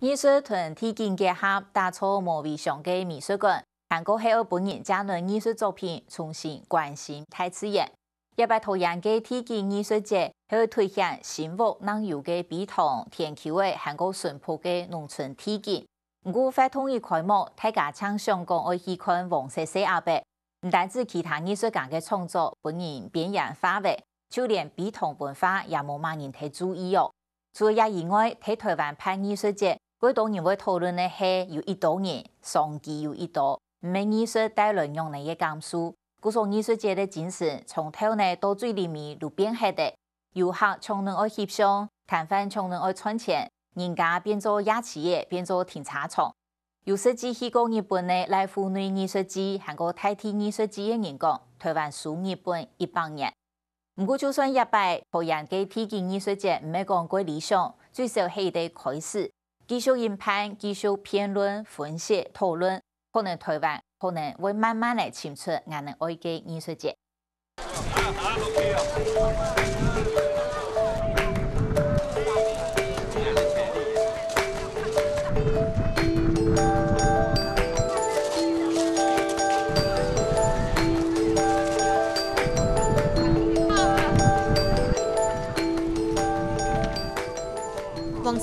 艺术团体建结合打造莫为上嘅美术馆，韩国海尔本人将论艺术作品重新关心大自然。一百头样嘅体建艺术节，还推向新屋南游嘅比同田丘嘅韩国淳朴嘅农村体建。唔过快统一开幕，大家抢上港爱去看黄色色阿伯。唔单止其他艺术家嘅创作本人变样发味，就连比同文化也冇乜人睇注意哦。除了以外，喺台湾办艺术节。最多人会讨论的系有一多年，商机有一多，唔系艺术带来用嚟嘅感受。故说艺术节的精神，从头呢到最里面都变黑的。游客从能爱翕相，摊贩从能爱赚钱，人家变做亚企业，变做停车场。有设计去过日本的来福内艺术节，韩国代替艺术节嘅人讲，台湾输日本一百年。不过就算一百，同样嘅体验艺术节唔系讲过理想，最少系得开始。继续研判、继续评论、分析、讨论，可能台湾可能会慢慢来清除我们爱嘅艺术节。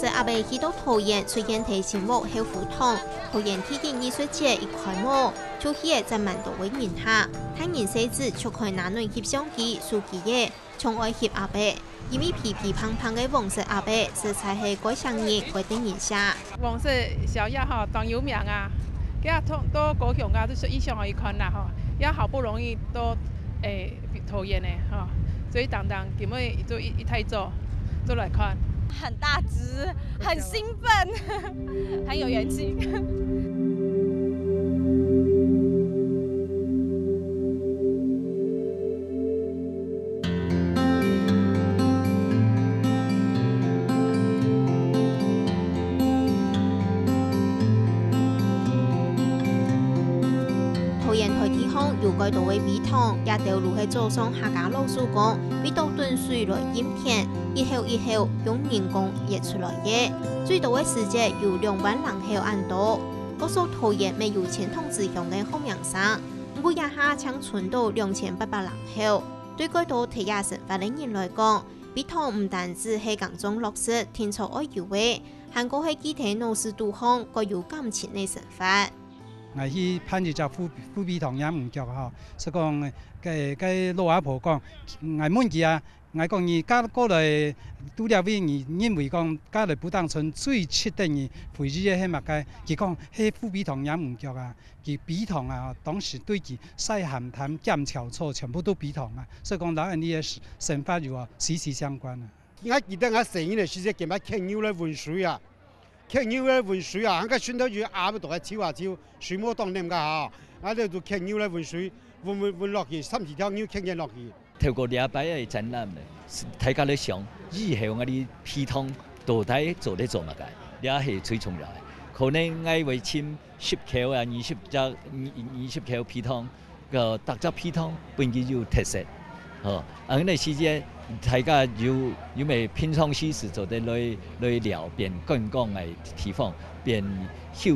阿伯去到桃园出现提醒木后胡同，桃园体验艺术节一开幕，就喺在蛮多位人下，睇人设置出开那类摄相机、手机嘅，从爱摄阿伯，因为皮皮胖胖嘅黄色阿伯，色彩系改上人改定人下。黄色小鸭哈当有名啊，佢啊通都高雄啊都是以上可以看啦哈，也好不容易都诶桃园嘅哈，所以当当今日就一一太做都来看。很大只，很兴奋，很有元气。也掉落喺桌上，客家老师讲，必到炖水来腌片，一后一后用人工热出来嘅。最多嘅时间有两万人后按多。嗰所桃园未有传统志向嘅红阳山，每一下抢存到两千八百人口。对该多体验生活嘅人来讲，笔筒唔单止系港中落实天朝爱游嘅，还个系具体老师度方各有感情嘅生活。我去攀一只富富比堂也唔脚吼，是讲，个个老阿婆讲，我问伊啊，我讲伊家过来拄了位，伊认为讲家来不当村最确定伊配置的迄物个，伊讲迄富比堂也唔脚啊，伊比堂啊，当时对其细寒谈剑桥错全部都比堂啊，所以讲老人的生活就啊息息相关啊。我记得我生日的时节，今日牵牛来温水啊。牵牛来温水啊！俺个顺头鱼鸭不大个抽啊抽，水母当点个哈，俺哋就牵牛来温水，温温温落去，三四条牛牵见落去。透过礼拜嘅展览咧，大家咧想以后我哋皮汤到底做得做乜嘅，也系最重要嘅。可能我为签十口啊，二十只二二十口皮汤个特只皮汤本身有特色，哦，啊，那时间。大家有有咩平常时事做得来来聊，变观光嘅地方，变休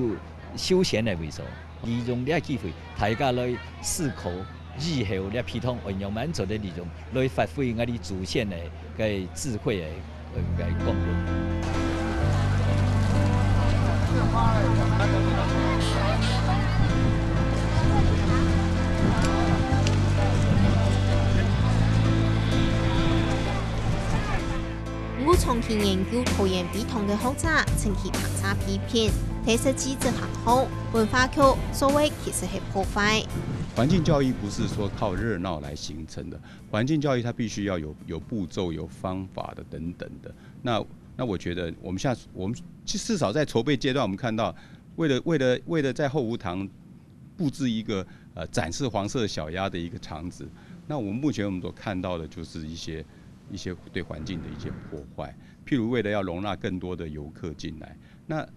休闲嘅为所，利用呢个机会，大家来思考以后呢皮通运用满做的利用，来发挥我哋祖先嘅嘅智慧嘅嘅功能。重庆研究桃园笔筒的学者，曾其旁查批评，提设计这行后，文化区所谓其实系破坏。环境教育不是说靠热闹来形成的，环境教育它必须要有有步骤、有方法的等等的。那那我觉得，我们现在我们至少在筹备阶段，我们看到，为了为了为了在后湖塘布置一个呃展示黄色小鸭的一个场子，那我们目前我们所看到的就是一些。一些对环境的一些破坏，譬如为了要容纳更多的游客进来，那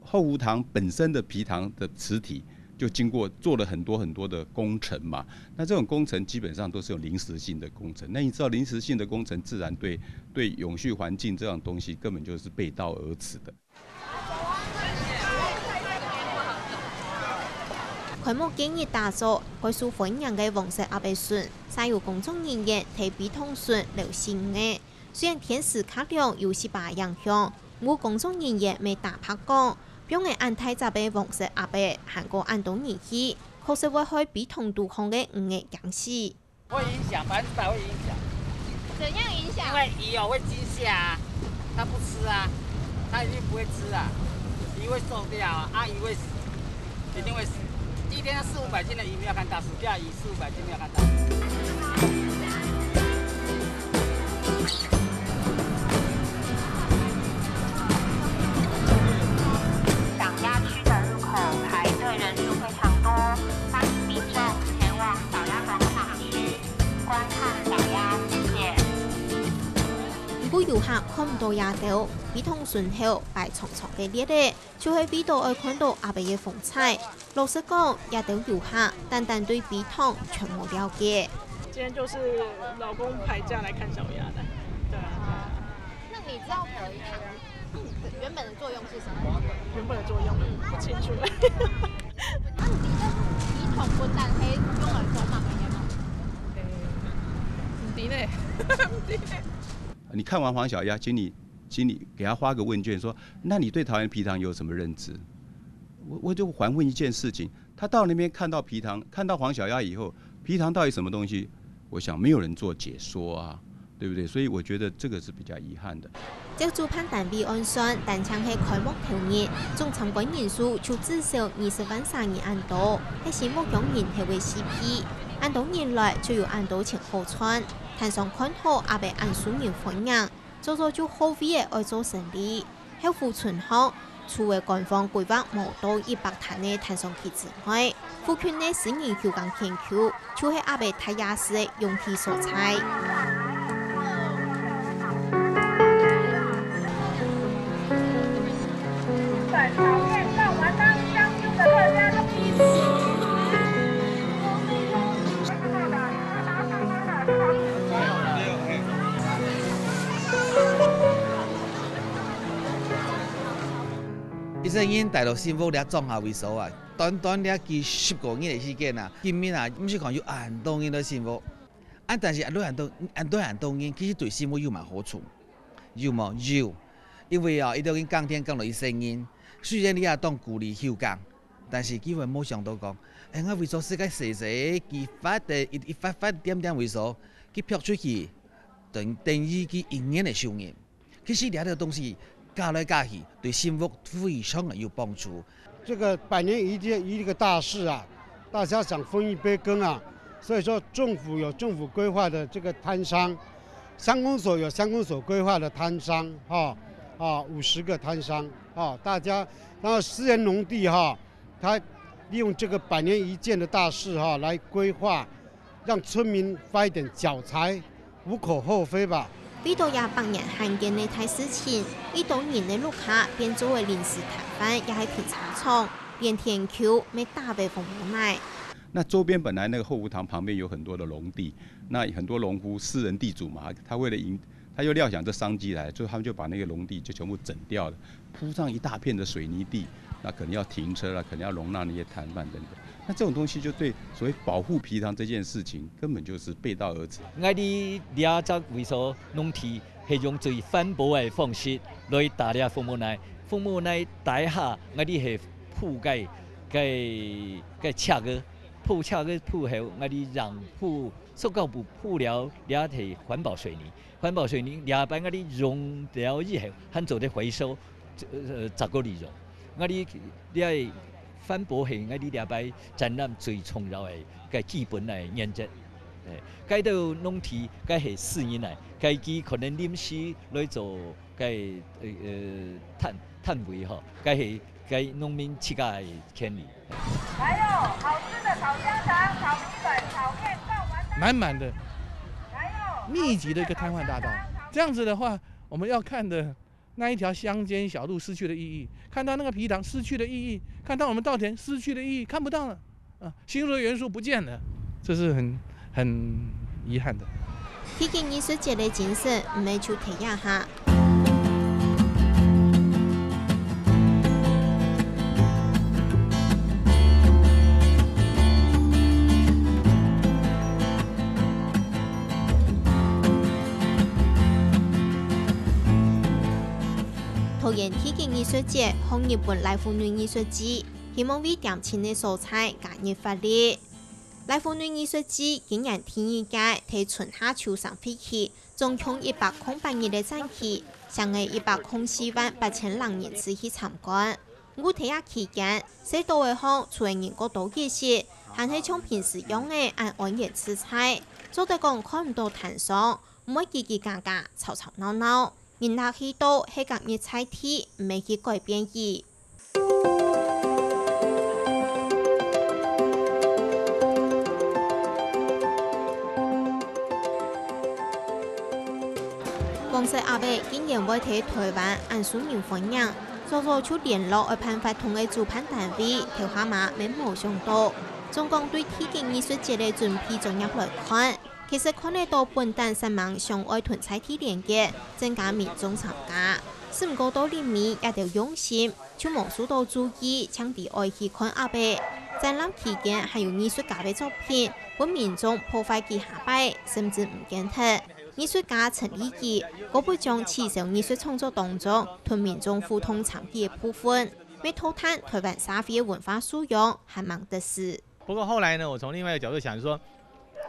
后湖塘本身的皮塘的磁体就经过做了很多很多的工程嘛，那这种工程基本上都是有临时性的工程，那你知道临时性的工程自然对对永续环境这样东西根本就是背道而驰的。开幕建议打造快速欢迎嘅黄色阿伯船，再有公众人员提笔通讯留心嘅。虽然天时卡量有失败影响，冇公众人员未打拍讲，表嘅安泰集嘅黄色阿伯韩国安东年去，确实会开比同杜康嘅五日讲事。会影响，百分之百会影响。怎样影响？因为鱼哦会惊吓啊，它不吃啊，它一定不会吃啊，鱼会瘦掉啊，啊鱼会死，一定会死。一天四五百斤的鱼没有看到，暑假鱼四五百斤没有看到。游客看唔到夜钓，比通顺后摆长长嘅列咧，就会比到会看到阿伯嘅风采。老实讲，夜钓游客单单对比通全无了解。今天就是老公排假来看小鸭的，对啊，那你知道可以原本的作用是什么？原本的作用不清楚。那你这皮桶不但黑用来做嘛嘅嘛？唔知呢，唔知呢。你看完黄小鸭，请你，请你给他发个问卷，说，那你对桃园皮糖有什么认知？我我就还问一件事情，他到那边看到皮糖，看到黄小鸭以后，皮糖到底什么东西？我想没有人做解说啊，对不对？所以我觉得这个是比较遗憾的。这主办单位按算，但抢系开幕头日，总参观人数就至少二十万三人安多，喺是目中人系为 CP。安多年来就有安多前后穿，摊上看好阿伯按数人欢迎，做做就好味嘅爱做生意，后付存好。除嘅官方规划无到一百摊嘅摊上去之外，附近嘅私人休耕田区，就是阿伯太雅士嘅用气所在。医生因大陆幸福了种下为数啊，短短了几十个月的时间啊，见面啊，毋是讲有很多人的幸福，啊，但是很多安东安多安东因其实对幸福有蛮好处，有冇有？因为啊，伊都已经降天降落去声音，虽然你也当鼓励休耕，但是基本冇想到讲，哎，我为数世界细细佢发的一一发发点点为数，佢飘出去，等等于佢一年的收入，其实掠个东西。加来加去，对幸福非常的有帮助。这个百年一届一个大事啊，大家想分一杯羹啊，所以说政府有政府规划的这个摊商，乡公所有乡公所规划的摊商，哈啊五十个摊商啊，大家然后私人农地哈，他利用这个百年一见的大事哈来规划，让村民发一点脚财，无可厚非吧。比到廿八年罕见的太事情，一多年的绿卡便作为临时摊贩，也系平常场，连天桥没大被风无奈。那周边本来那个后湖塘旁边有很多的农地，那很多农夫、私人地主嘛，他为了赢，他又料想这商机来，最后他们就把那个农地就全部整掉了，铺上一大片的水泥地，那可能要停车了，可能要容纳那些摊贩等等。那这种东西就对所谓保护皮塘这件事情，根本就是背道而驰。我哋掠只为所农地系用最环保的方式来打掠父母奶，父母奶底下我哋系铺盖个个车个铺车个铺后，我哋让铺塑胶布铺了掠係环保水泥，环保水泥掠擺我哋用了以後，肯做的回收，呃十个利用，我哋掠。反驳係我哋兩擺展览最重要嘅嘅基本嘅原則。誒，該到農地，該係私人嚟，該佢可能临时来做該誒誒攤攤位嗬，該係該農民自家嘅权利。还有好吃的炒香肠、炒米粉、满满的，密集的一个瘫痪大道。这样子的话，我们要看的。那一条乡间小路失去了意义，看到那个皮塘失去了意义，看到我们稻田失去了意义，看不到了，啊，新的元素不见了，这是很很遗憾的。体验艺术节的精神，没就体验下。年体验艺术节向日本来福女艺术节，希望为点青的素菜加入发力。来福女艺术节今年天一届提春夏秋上飞起，总共一百空八日的展期，上个一百空四万八千人人次去参观。我睇下期间，许多位好，除了人过多一些，还是像平时用的按按月吃菜，做得讲看唔到摊商，唔会叽叽嘎嘎、吵吵闹闹。人客许多，系隔日菜体，唔会去改变伊。光是阿伯今年会睇台湾按数人欢迎，做做出联络而判发同嘅主办单位，条下马没冇上到。总共对体验艺术节的准备进入来看，其实看得到本单三万上爱团彩体连接，增加民众参加。是唔过到里面也得用心，就无数多注意，强地爱去看阿伯。展览期间还有艺术家的作品，本民众破坏其下摆，甚至唔见脱。艺术家陈立基，我不将刺绣艺术创作当中同民众互通参与的部分，为偷探台湾社会的文化素养，还忙的是。不过后来呢，我从另外一个角度想说，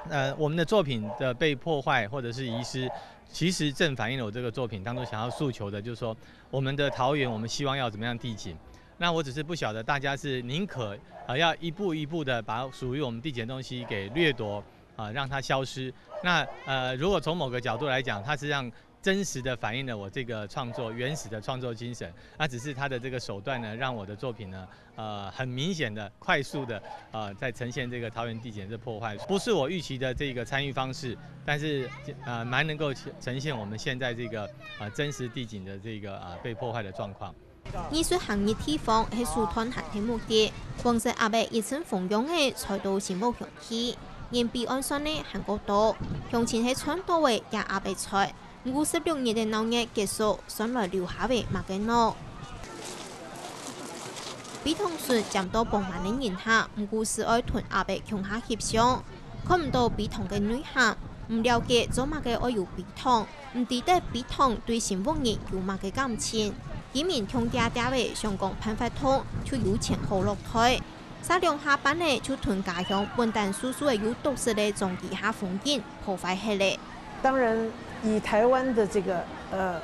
呃，我们的作品的被破坏或者是遗失，其实正反映了我这个作品当中想要诉求的，就是说我们的桃园，我们希望要怎么样地景。那我只是不晓得大家是宁可呃要一步一步的把属于我们地景的东西给掠夺啊，让它消失。那呃，如果从某个角度来讲，它是让真实的反映了我这个创作原始的创作精神。那只是他的这个手段呢，让我的作品呢，呃，很明显的、快速的呃，在呈现这个桃园地景的破坏，不是我预期的这个参与方式，但是呃，蛮能够呈现我们现在这个呃真实地景的这个呃被破坏的状况。艺术行业地方系疏团行的目的，黄色阿伯一层丰容的才到新木向起，因彼岸上的韩国多，向前系川多位也阿伯菜，五十六年的农业结束，上来留下的马根诺。比同顺占到傍晚的人客，唔顾是爱团阿伯向下翕相，看唔到比同嘅女客，唔了解做乜嘅爱有比同，唔知得比同对新妇人有乜嘅感情。以免穷嗲嗲的上港判发通，就有钱好落台。三两下班呢，就屯家乡笨蛋叔叔的有毒式的从地下风景破坏起来。当然，以台湾的这个呃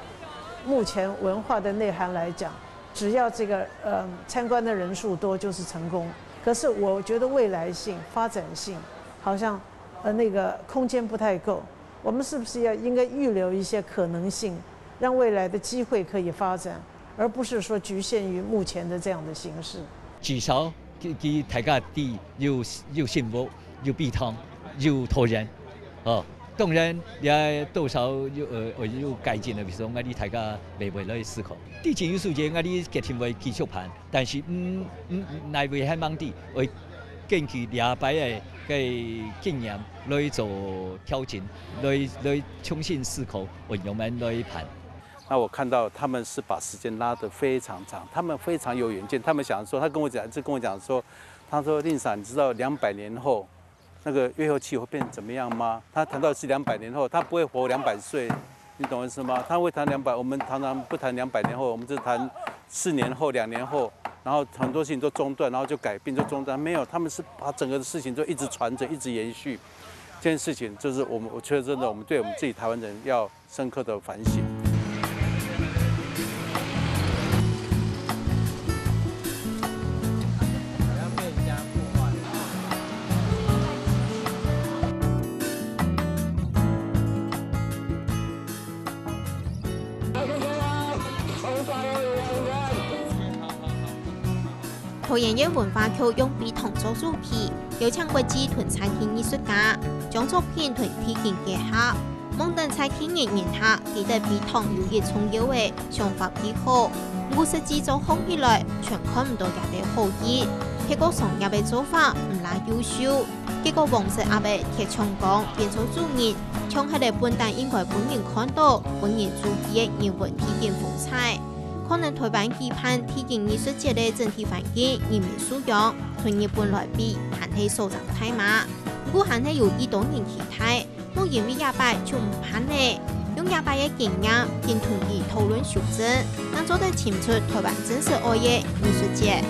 目前文化的内涵来讲，只要这个呃参观的人数多就是成功。可是我觉得未来性、发展性好像呃那个空间不太够。我们是不是要应该预留一些可能性，让未来的机会可以发展？而不是说局限于目前的这样的形式。至少佢佢大家啲要要幸福，又避汤，又拖人，哦，当然也多少有呃有改进的，比如说我哋大家未未来思考。地前有时间我哋决定为继续盘，但是嗯嗯来为喺忙啲，为根据两摆嘅嘅经验来做调整，来来重新思考，运用们来盘。那我看到他们是把时间拉得非常长，他们非常有远见。他们想说，他跟我讲，就跟我讲说，他说：“令嫂，你知道两百年后那个月后气会变怎么样吗？”他谈到是两百年后，他不会活两百岁，你懂意思吗？他会谈两百，我们常常不谈两百年后，我们就谈四年后、两年后，然后很多事情都中断，然后就改变就中断。没有，他们是把整个的事情都一直传着，一直延续。这件事情就是我们，我觉得真的，我们对我们自己台湾人要深刻的反省。桃园县文化局用笔筒做主题，邀请国际团餐厅艺术家将作品同体验结合。蒙等彩体艺人下，记得笔筒有一重要的想法比好。五十几组放起来，全看唔到人的好意。结果商业的做法唔拉优秀，结果王石阿伯铁枪讲变做主人，枪下的本单应该本人看到，本人注意的人文体验风采。可能台湾期盼体验艺术节的整体环境、人民素养，同日本来比，还是收藏太慢。如果还是有一多人期待，我因为亚摆就唔盼呢。用廿八嘅经验，并同意讨论修正，能做得清楚台湾真实爱的艺术节。